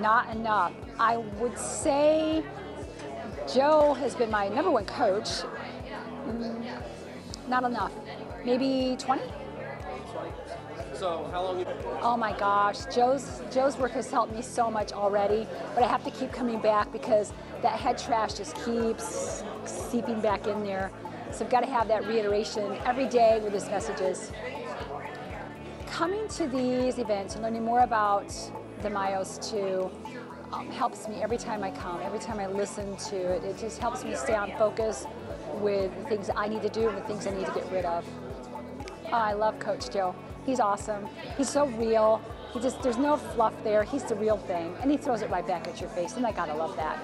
not enough. I would say Joe has been my number one coach. Mm, not enough. Maybe 20? So how long? You- Oh my gosh, Joe's Joe's work has helped me so much already, but I have to keep coming back because that head trash just keeps seeping back in there. So I've got to have that reiteration every day with his messages. Coming to these events and learning more about the Mayos too um, helps me every time I come, every time I listen to it. It just helps me stay on focus with the things I need to do and the things I need to get rid of. Oh, I love Coach Joe. He's awesome. He's so real. He just there's no fluff there. He's the real thing, and he throws it right back at your face, and I gotta love that.